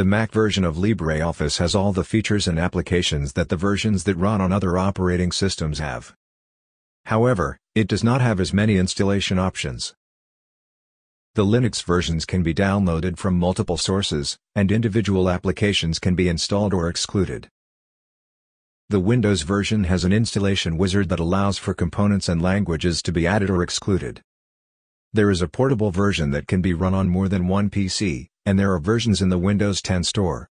The Mac version of LibreOffice has all the features and applications that the versions that run on other operating systems have. However, it does not have as many installation options. The Linux versions can be downloaded from multiple sources, and individual applications can be installed or excluded. The Windows version has an installation wizard that allows for components and languages to be added or excluded. There is a portable version that can be run on more than one PC, and there are versions in the Windows 10 store.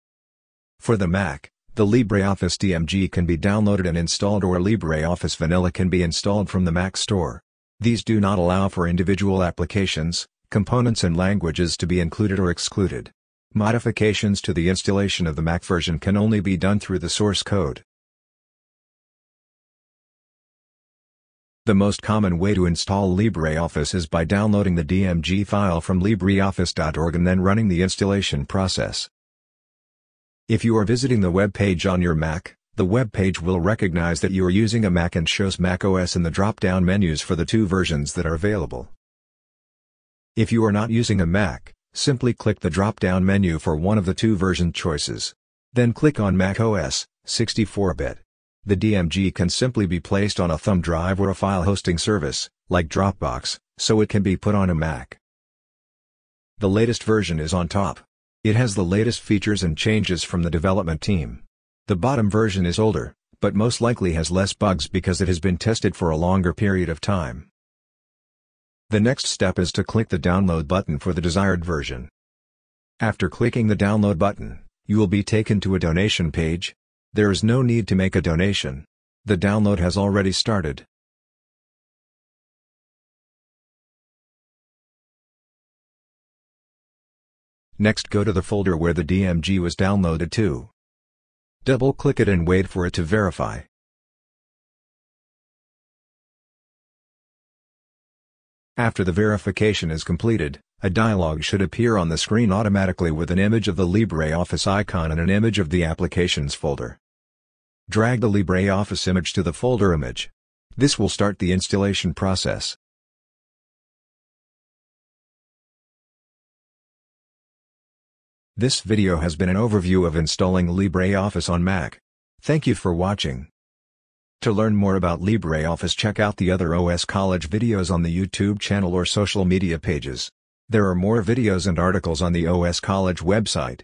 For the Mac, the LibreOffice DMG can be downloaded and installed or LibreOffice Vanilla can be installed from the Mac store. These do not allow for individual applications, components and languages to be included or excluded. Modifications to the installation of the Mac version can only be done through the source code. The most common way to install LibreOffice is by downloading the DMG file from LibreOffice.org and then running the installation process. If you are visiting the web page on your Mac, the web page will recognize that you are using a Mac and shows macOS in the drop-down menus for the two versions that are available. If you are not using a Mac, simply click the drop-down menu for one of the two version choices. Then click on macOS, 64-bit. The DMG can simply be placed on a thumb drive or a file hosting service, like Dropbox, so it can be put on a Mac. The latest version is on top. It has the latest features and changes from the development team. The bottom version is older, but most likely has less bugs because it has been tested for a longer period of time. The next step is to click the download button for the desired version. After clicking the download button, you will be taken to a donation page. There is no need to make a donation. The download has already started. Next go to the folder where the DMG was downloaded to. Double-click it and wait for it to verify. After the verification is completed, a dialog should appear on the screen automatically with an image of the LibreOffice icon and an image of the Applications folder. Drag the LibreOffice image to the folder image. This will start the installation process. This video has been an overview of installing LibreOffice on Mac. Thank you for watching. To learn more about LibreOffice check out the other OS College videos on the YouTube channel or social media pages. There are more videos and articles on the OS College website.